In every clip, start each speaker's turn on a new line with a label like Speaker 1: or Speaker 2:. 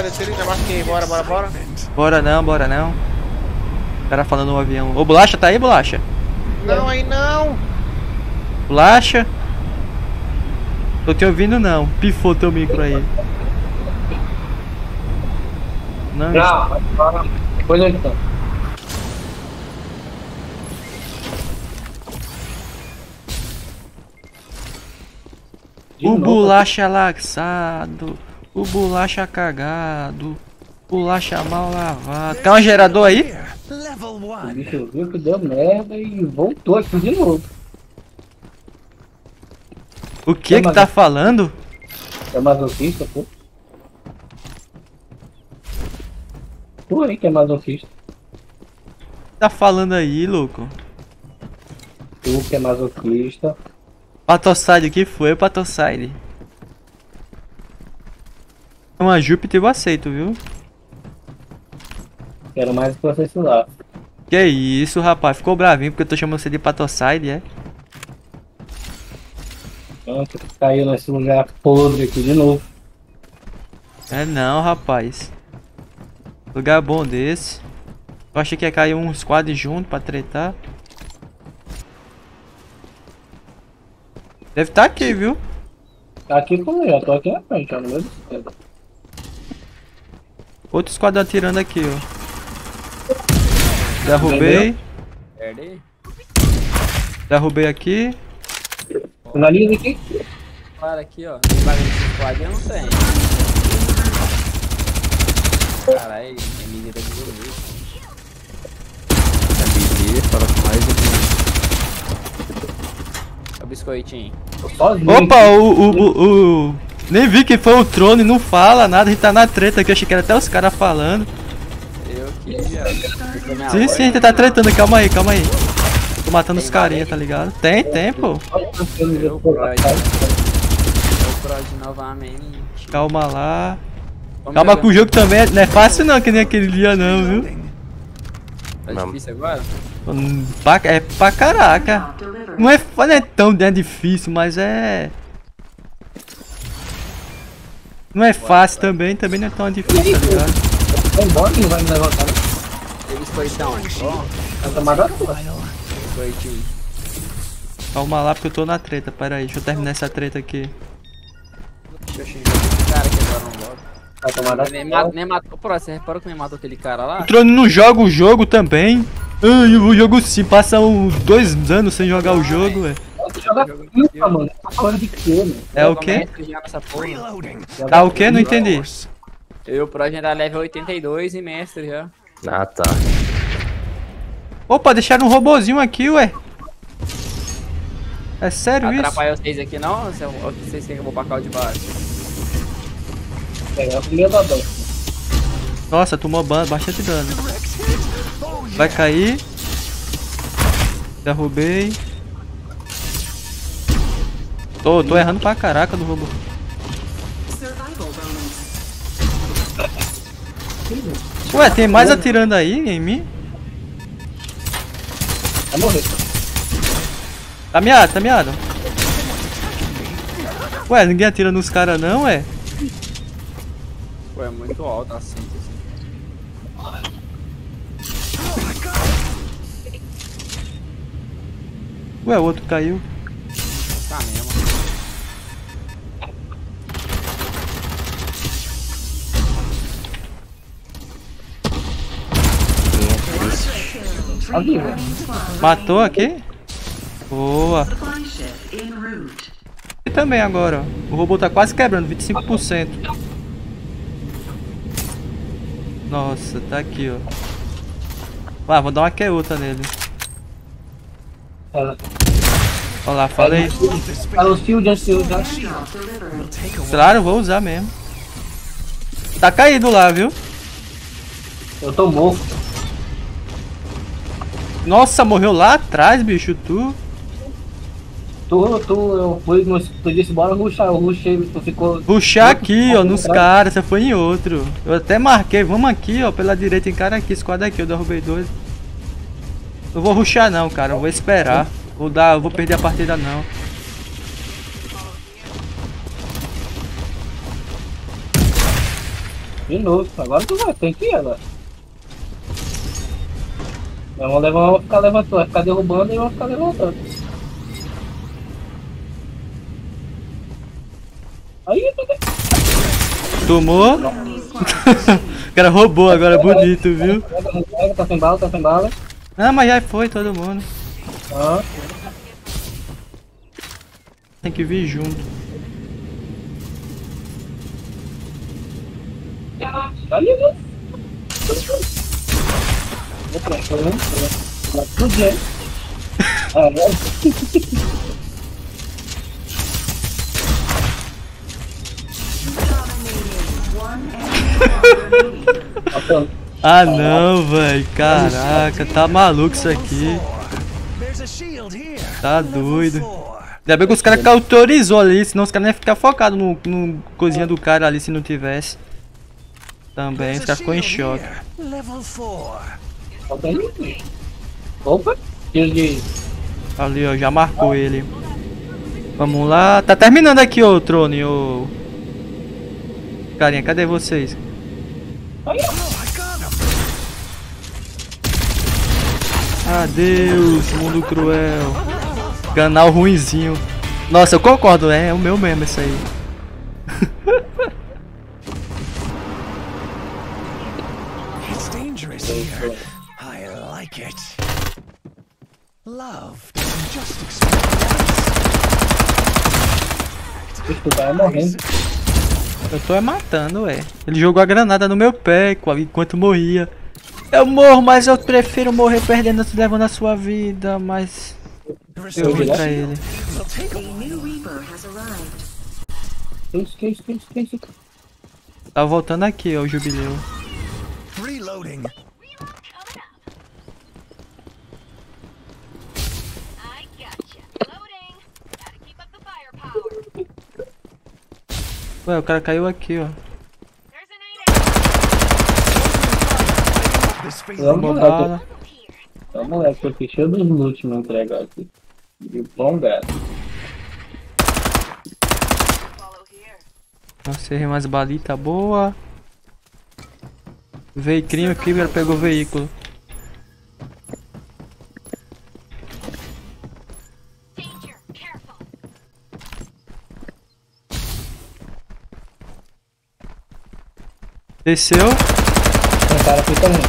Speaker 1: descer já marquei. Bora, bora, bora.
Speaker 2: Bora não, bora não. O cara falando no avião. Ô, Bolacha, tá aí, Bolacha?
Speaker 1: Não, aí não.
Speaker 2: Bolacha? Tô te ouvindo não. Pifou teu micro aí. Não,
Speaker 3: Não, agora. Depois então. De
Speaker 2: O
Speaker 3: novo,
Speaker 2: bolacha laxado, o bolacha cagado, bolacha mal lavado. Quer um gerador aí?
Speaker 3: O bicho viu que deu merda e voltou aqui de novo.
Speaker 2: O que que tá falando?
Speaker 3: É masoquista, pô. Tu aí que é masoquista.
Speaker 2: Tá falando aí, louco?
Speaker 3: Tu que é masoquista.
Speaker 2: Patoside, o que foi, Patoside? Uma Júpiter eu aceito, viu?
Speaker 3: Quero mais processuar.
Speaker 2: Que isso, rapaz? Ficou bravinho porque eu tô chamando você de Patoside, é?
Speaker 3: Pronto, caiu nesse lugar podre aqui de novo.
Speaker 2: É não, rapaz. Lugar bom desse. Eu achei que ia cair um squad junto pra tretar. Deve estar aqui, viu?
Speaker 3: Tá aqui comigo, já tô aqui na frente, ó, no meio do centro.
Speaker 2: Outro squad atirando aqui, ó. Derrubei.
Speaker 4: Perde.
Speaker 2: Derrubei aqui.
Speaker 3: Finaliza aqui.
Speaker 4: Para aqui, ó. Tem bagulho de squad eu não tenho. Caralho, é mineira de goleiro.
Speaker 5: É com mais um.
Speaker 4: É o biscoitinho.
Speaker 3: Tô sozinho.
Speaker 2: Opa, o, o, o, o- Nem vi que foi o trono e não fala nada. A gente tá na treta aqui. Eu achei que era até os caras falando.
Speaker 4: Eu que já.
Speaker 2: Sim, sim, a gente tá tretando. Calma aí, calma aí. Tô matando
Speaker 4: Tem
Speaker 2: os carinha, tá ligado? Tem, tem, pô.
Speaker 4: Eu novamente.
Speaker 2: Calma lá.
Speaker 4: Vamos
Speaker 2: Calma
Speaker 4: jogar.
Speaker 2: com o jogo também. Não é fácil não, que nem aquele dia não, viu?
Speaker 4: Tá difícil agora?
Speaker 2: Hum, pra- É pra caraca. Não é, não é tão é difícil, mas é. Não é fácil também, também não é tão difícil, tá ligado?
Speaker 3: Vai embora que não vai me levantar. né?
Speaker 4: Tem biscoitão. Ó,
Speaker 3: da tua.
Speaker 4: biscoitinho.
Speaker 2: Calma lá, porque eu tô na treta. Pera aí, deixa eu terminar essa treta aqui.
Speaker 4: Deixa eu xingar esse cara que agora não volta.
Speaker 3: Vai tomar da
Speaker 4: Nem, ma
Speaker 3: tua.
Speaker 4: nem matou. Pô, você reparou que nem matou aquele cara lá?
Speaker 2: O Trono não joga o jogo também. Ai, o jogo sim, passa uns dois anos sem jogar o jogo, ué.
Speaker 3: Joga FIFA, mano. Tá falando de quê, mano?
Speaker 2: É o quê? Tá o quê? Não entendi.
Speaker 4: Eu e o Prod ainda level 82 e mestre já.
Speaker 5: Ah, tá.
Speaker 2: Opa, deixaram um robozinho aqui, ué. É sério isso?
Speaker 4: Atrapalha vocês aqui não? Ou vocês- querem que eu vou pra cá de baixo?
Speaker 3: É o primeiro da.
Speaker 2: Nossa, tomou ban bastante dano. Vai cair. Derrubei. Tô, tô errando pra caraca do robô. Ué, tem mais atirando aí em mim?
Speaker 3: Vai morrer.
Speaker 2: Tá miado, tá miado. Ué, ninguém atira nos caras não, ué?
Speaker 4: Pô, é muito alto assim. assim.
Speaker 2: Ué, o outro caiu.
Speaker 4: Tá
Speaker 3: vivo.
Speaker 2: Matou aqui? Boa. E também agora, ó. O robô tá quase quebrando, 25%. Nossa, tá aqui, ó. Ah, vou dar uma queuta nele. Olha lá, falei.
Speaker 3: Antes de usar.
Speaker 2: Claro, vou usar mesmo. Tá caído lá, viu?
Speaker 3: Eu tô morto.
Speaker 2: Nossa, morreu lá atrás, bicho, tu.
Speaker 3: Tu, tu, eu fui, no- tu disse bora ruxar, eu ruxei, tu ficou.
Speaker 2: Puxar aqui, ó, nos caras, você foi em outro. Eu até marquei, vamos aqui, ó, pela direita, em cara aqui, esquadra aqui, eu derrubei dois. Não vou ruxar não, cara, eu vou esperar. Vou dar, eu vou perder a partida não.
Speaker 3: De novo, agora tu vai, tem que ir agora. Vamos levar, ficar levantando, vai ficar derrubando e vamos ficar levantando. Aí,
Speaker 2: Tomou? o cara roubou agora, bonito, viu?
Speaker 3: tá sem bala, tá sem bala.
Speaker 2: Ah, mas já foi todo mundo.
Speaker 3: Ah,
Speaker 2: Tem que vir junto.
Speaker 3: tá ali, Ah,
Speaker 2: não, velho. Caraca, tá maluco isso aqui. Tá doido. Ainda bem que os caras autorizou ali, senão os caras iam ficar focados no, no coisinha do cara ali se não tivesse. Também, os caras ficou em choque.
Speaker 3: Falta. Opa, tiro de.
Speaker 2: Ali, ó, já marcou ele. Vamos lá. Tá terminando aqui, ô Trone, ô. Carinha, cadê vocês? Adeus, mundo cruel. Canal ruinzinho. Nossa, eu concordo, é, é o meu mesmo isso aí.
Speaker 6: It's dangerous here. Like it. Love doesn't just express.
Speaker 3: Tu vai morrendo.
Speaker 2: Eu tô é matando, ué. Ele jogou a granada no meu pé enqu- enquanto morria. Eu morro, mas eu prefiro morrer perdendo se levando a sua vida, mas eu vi pra ele.
Speaker 3: Isso, isso, isso, isso?
Speaker 2: Tá voltando aqui, ó, o jubileu.
Speaker 6: reloading.
Speaker 2: Ué, o cara caiu aqui, ó.
Speaker 7: There's an 8
Speaker 6: This feeling.
Speaker 3: Vamos lá. Vamos moleque, tô cheio dos loot me entregar aqui. De bom grado.
Speaker 7: follow here.
Speaker 2: Nossa, errei umas balitas boa. Veicrinho aqui, ele pegou o veículo. Desceu.
Speaker 3: Tem cara aqui também.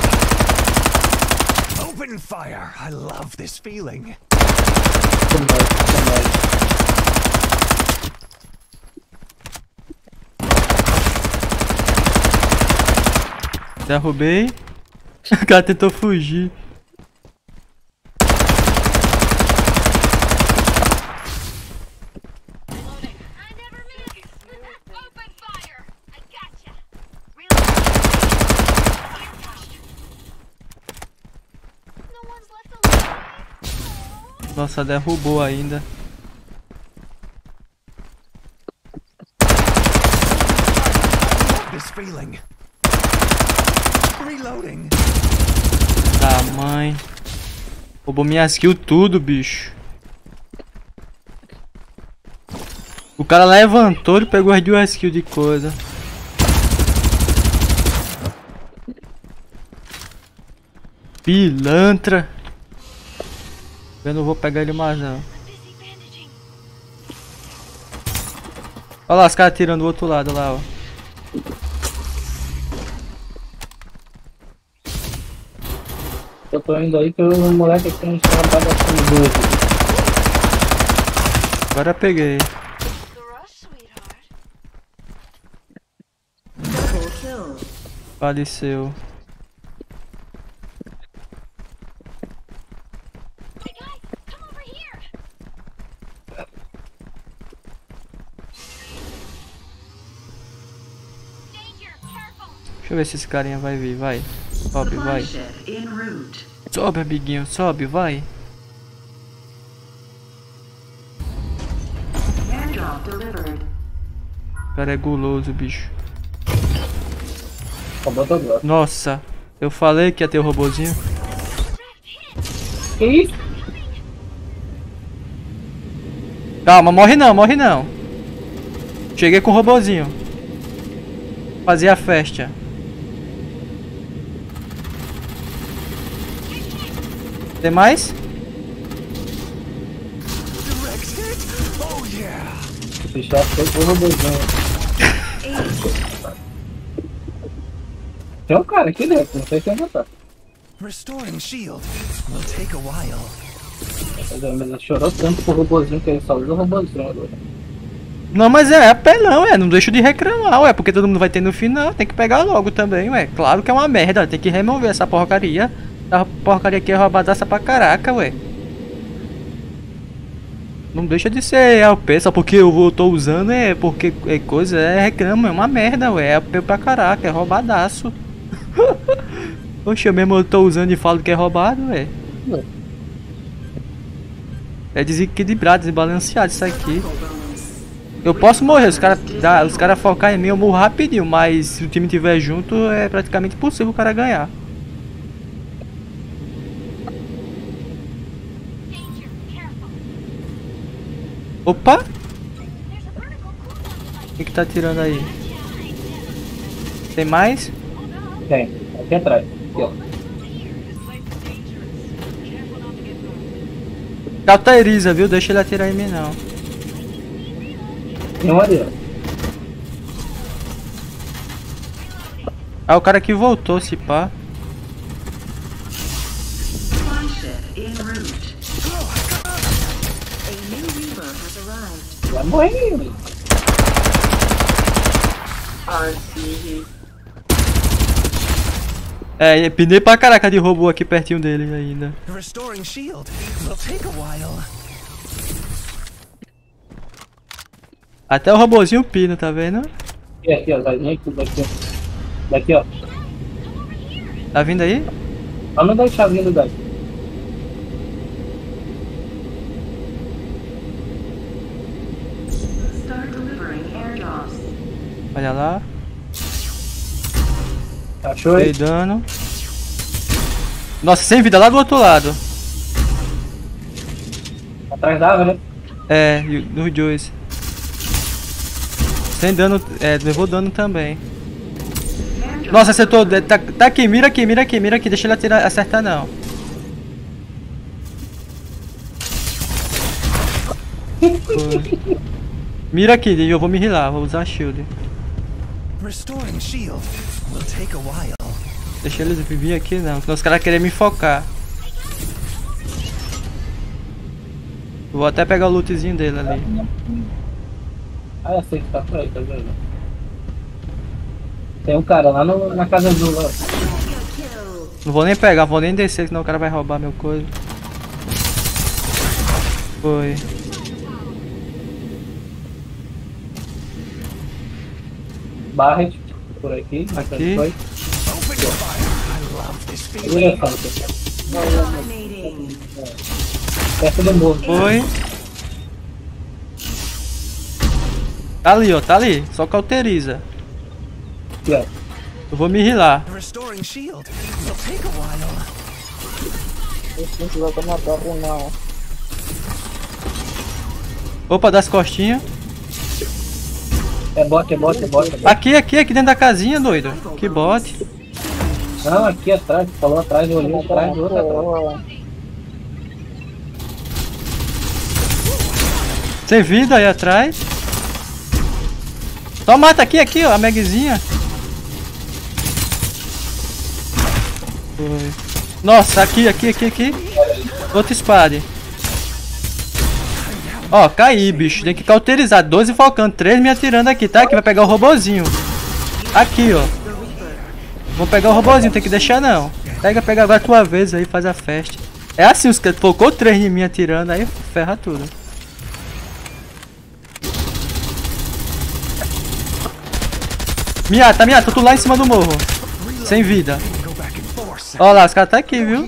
Speaker 6: Open fire. I love this feeling.
Speaker 2: Derrubei. O cara tentou fugir.
Speaker 7: Loading. I never miss. Open fire. I gotcha. Reloading. No one's left alive.
Speaker 2: Nossa, derrubou ainda.
Speaker 6: This feeling. Reloading.
Speaker 2: Tá, mãe. Roubou minhas kills tudo, bicho. O cara levantou e pegou as duas kills de coisa. Pilantra. Eu não vou pegar ele mais não. Olha lá os caras tirando do outro lado lá, ó.
Speaker 3: Eu tô indo aí que o moleque aqui não está bagaçando doido.
Speaker 2: Agora peguei. Faleceu. Eu ver se esse carinha vai vir, vai. Sobe, vai. Sobe, amiguinho, sobe, vai. O cara é guloso, bicho. Nossa, eu falei que ia ter o robozinho.
Speaker 3: Que isso?
Speaker 2: Calma, morre não, morre não. Cheguei com o robozinho. Fazer a festa. Tem mais?
Speaker 6: Oh
Speaker 3: o. Tem um cara aqui dentro, não sei se vai matar.
Speaker 6: Restoring shield will take a while.
Speaker 3: Mas ele chorou tanto pro robôzinho que ele só usa o robôzinho agora.
Speaker 2: Não, mas é apelão, é. Não deixa de reclamar, ué. Porque todo mundo vai ter no final. Tem que pegar logo também, ué. Claro que é uma merda. Tem que remover essa porcaria. Essa porcaria aqui é roubadaça pra caraca, ué. Não deixa de ser AP só porque eu vou- tô usando, é porque é coisa, é reclama, é uma merda, ué. É pra caraca, é roubadaço. Oxe, eu mesmo tô usando e falo que é roubado, ué. É desequilibrado, desbalanceado isso aqui. Eu posso morrer, os caras os cara focar em mim, eu morro rapidinho, mas se o time tiver junto, é praticamente impossível o cara ganhar. Opa! Quem que tá tirando aí? Tem mais?
Speaker 3: Tem, aqui atrás. Aqui, ó.
Speaker 2: Cauteriza, viu? Deixa ele atirar em mim não.
Speaker 3: Tem um ali, ó.
Speaker 2: Ah, o cara que voltou, se pá.
Speaker 3: Vai morrer.
Speaker 2: É, pinei pra caraca de robô aqui pertinho dele ainda.
Speaker 6: Restoring shield will take a while.
Speaker 2: Até o robôzinho pina, tá vendo?
Speaker 3: Aqui, aqui, ó. Aqui, daqui, ó. Daqui, ó.
Speaker 2: Tá vindo aí?
Speaker 3: Não dá a chavinha
Speaker 2: Olha lá.
Speaker 3: Achou aí?
Speaker 2: Dei dano. Nossa, sem vida lá do outro lado.
Speaker 3: Atrás da árvore, né?
Speaker 2: É, e dos dois. Sem dano, é, levou dano também. Nossa, acertou. é, Tá, tá aqui, mira aqui, mira aqui, mira aqui. Deixa ele atirar, acertar não. Mira aqui, eu vou me rilar, vou usar shield.
Speaker 6: Restoring shield will take a while.
Speaker 2: Deixa eles vir aqui não, senão os caras querem me focar. Vou até pegar o lootzinho dele ali.
Speaker 3: Ah, eu sei que tá por aí, tá vendo? Tem um cara lá no, na casa azul lá.
Speaker 2: Não vou nem pegar, vou nem descer, senão o cara vai roubar meu coisa. Foi.
Speaker 3: Barret, por aqui.
Speaker 2: Aqui.
Speaker 3: Foi.
Speaker 6: Open fire. I love this feeling.
Speaker 3: Segura essa,
Speaker 8: Dominating.
Speaker 3: perto do morro.
Speaker 2: Foi. Tá ali, ó, tá ali. Só cauteriza.
Speaker 3: Aqui.
Speaker 2: Eu vou me rilar.
Speaker 6: A.
Speaker 2: Opa, das costinhas.
Speaker 3: É bot, é bot, é bot. É bot.
Speaker 2: Aqui, aqui, aqui dentro da casinha, doido. Que bote.
Speaker 3: Não, aqui atrás, falou atrás, eu olhei atrás, do outro atrás.
Speaker 2: Sem vida aí atrás. Só mata aqui, aqui, ó, a magzinha. Foi. Nossa, aqui, aqui, aqui, aqui. Outro spade. Ó, caí, bicho. Tem que cauterizar. 12 focando, 3 me atirando aqui, tá? Que vai pegar o robozinho. Aqui, ó. Vou pegar o robozinho, tem que deixar não. Pega, pega agora a tua vez aí, faz a festa. É assim, os focou 3 em mim atirando, aí ferra tudo. Miata, Miata, tô lá em cima do morro. Sem vida. Ó lá, os caras tá aqui, viu?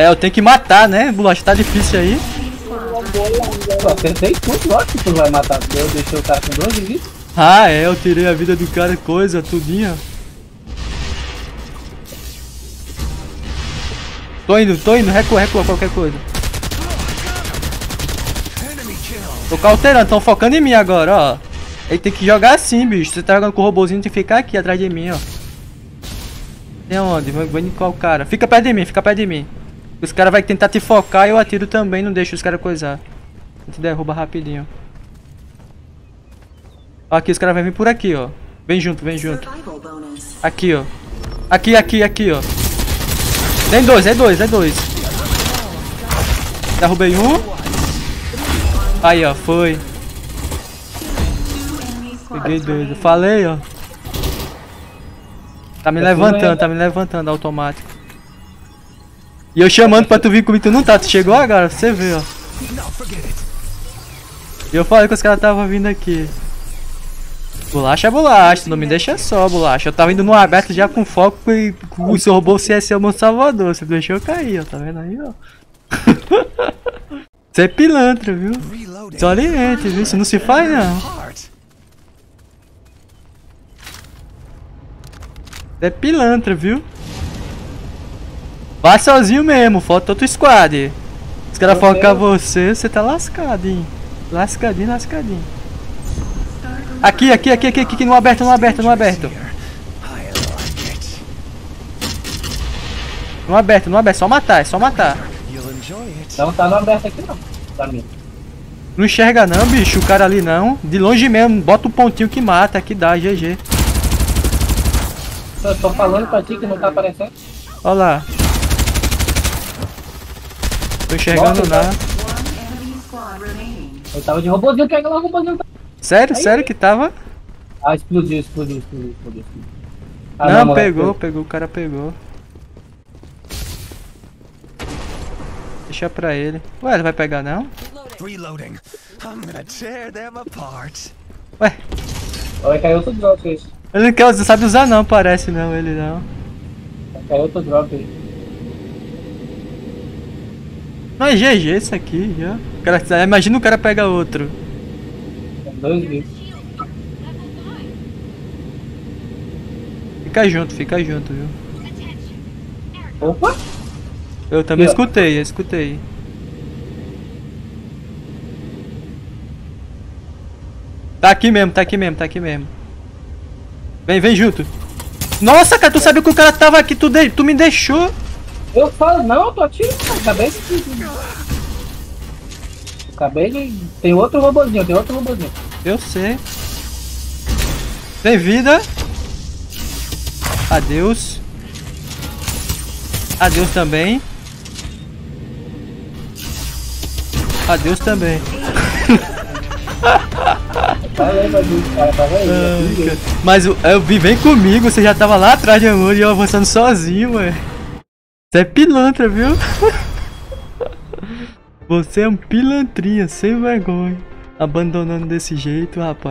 Speaker 2: É, eu tenho que matar, né? Bulacha, tá difícil aí.
Speaker 3: Pô, acertei tudo, lógico que tu vai matar. Eu deixei o cara com 12 vidas.
Speaker 2: Ah, é, eu tirei a vida do cara, coisa, tudinho. Tô indo, tô indo, recua, recua, qualquer coisa. Tô cauterando, tão focando em mim agora, ó. Ele tem que jogar assim, bicho. Você tá jogando com o robôzinho, tem que ficar aqui atrás de mim, ó. Tem onde? Vou vou qual cara? Fica perto de mim, fica perto de mim. Os caras vão tentar te focar e eu atiro também, não deixo os caras coisar. A gente derruba rapidinho. Ó, aqui os caras vão vir por aqui, ó. Vem junto, vem junto. Aqui, ó. Aqui, aqui, aqui, ó. Tem dois, é dois, é dois. Derrubei um. Aí, ó, foi. Peguei dois. Eu falei, ó. Tá me
Speaker 3: É
Speaker 2: levantando, tá me levantando automático. E eu chamando pra tu vir comigo, tu não tá, tu chegou agora, você vê, ó. E eu falei que os caras estavam vindo aqui. Bolacha é bolacha, não me deixa só, bolacha. Eu tava indo no aberto já com foco e o seu robô CSL meu salvador. Você deixou eu cair, ó. Tá vendo aí, ó? Você é pilantra, viu? Se oriente, viu? Isso não se faz, não. Você é pilantra, viu? Vai sozinho mesmo, falta outro squad. Os caras
Speaker 3: Deus.
Speaker 2: você, você tá lascadinho. Lascadinho, lascadinho. Aqui, aqui, aqui, aqui, aqui, no aberto, no aberto, no aberto. No aberto, no aberto, só matar, é só matar.
Speaker 3: Não tá no aberto aqui não. Pra mim.
Speaker 2: Não enxerga não, bicho, o cara ali não. De longe mesmo, bota o pontinho que mata, que dá, GG.
Speaker 3: Eu tô falando pra ti que não tá aparecendo.
Speaker 2: Olha lá. Tô enxergando
Speaker 3: Bota,
Speaker 2: nada.
Speaker 3: Eu tava de robôzinho, pega lá o robôzinho.
Speaker 2: Sério, sério que tava?
Speaker 3: Ah, explodiu, explodiu, explodiu, explodiu. Ah,
Speaker 2: não,
Speaker 3: moleque,
Speaker 2: pegou, pegou, o cara pegou. Deixa pra ele. Ué, ele vai pegar não?
Speaker 6: Reloading. I'm gonna tear them apart.
Speaker 2: Ué,
Speaker 3: Vai cair outro drop aí.
Speaker 2: ele não quer sabe usar não, parece não, ele não.
Speaker 3: Vai cair outro drop aí.
Speaker 2: Não é GG isso aqui, já. Cara, imagina o cara pega outro.
Speaker 3: Dois.
Speaker 2: Fica junto, fica junto, viu?
Speaker 3: Opa!
Speaker 2: Eu também escutei, eu escutei. Tá aqui mesmo, tá aqui mesmo, tá aqui mesmo. Vem, vem junto. Nossa, cara, tu sabia que o cara tava aqui, tu, de- tu me deixou.
Speaker 3: Eu falo, não, eu tô atirando, acabei de. Acabei de. Tem outro robôzinho, tem outro robôzinho.
Speaker 2: Eu sei. Tem vida. Adeus. Adeus também. Adeus também. Cara. Mas eu, eu vi, vem comigo, você já tava lá atrás de amor e eu avançando sozinho, ué. Você é pilantra, viu? Você é um pilantrinha, sem vergonha. Abandonando desse jeito, rapaz.